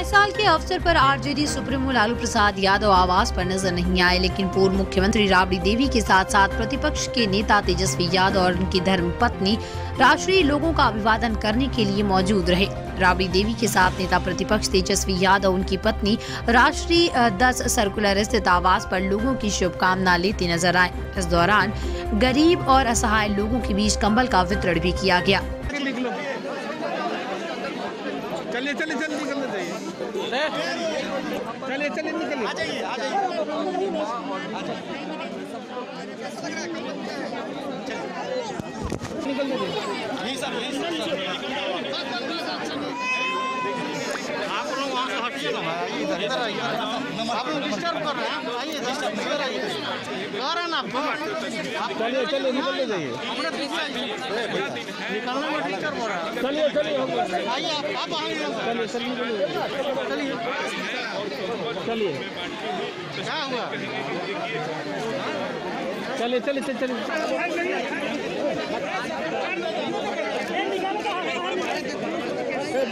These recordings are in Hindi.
नए साल के अवसर पर आरजेडी सुप्रीमो लालू प्रसाद यादव आवास पर नज़र नहीं आए, लेकिन पूर्व मुख्यमंत्री राबड़ी देवी के साथ साथ प्रतिपक्ष के नेता तेजस्वी यादव और उनकी धर्म पत्नी राष्ट्रीय लोगों का अभिवादन करने के लिए मौजूद रहे। राबड़ी देवी के साथ नेता प्रतिपक्ष तेजस्वी यादव, उनकी पत्नी राष्ट्रीय दस सर्कुलर स्थित आवास पर लोगों की शुभकामना लेते नज़र आए। इस दौरान गरीब और असहाय लोगों के बीच कंबल का वितरण भी किया गया। चलिए चलिए चलिए निकलना चाहिए चलिए चलिए निकलिए। आ जाइए आ जाइए आप लोग हटिए ना भाई इधर इधर आइए आप लोग डिस्टर्ब कर रहे हैं आइए इधर आइए कह रहे हैं ना चलिए चलिए निकलने जाइए आइए निकलने में डिस्टर्ब हो रहा है चलिए चलिए आइए आप आप आइए चलिए चलिए चलिए क्या हुआ चलिए चलिए चलिए चलिए।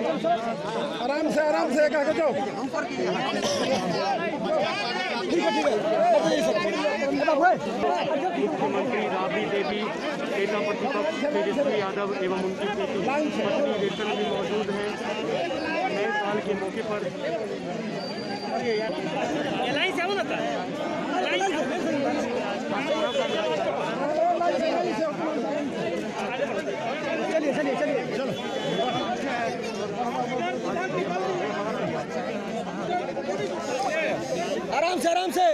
आराम से आराम से कहा के जाओ ठीक है। मुख्यमंत्री राबड़ी देवी नेता प्रतिपक्ष तेजस्वी यादव एवं उनकी बेटी कीर्तन भी मौजूद है नए साल के मौके पर। आराम से आराम से।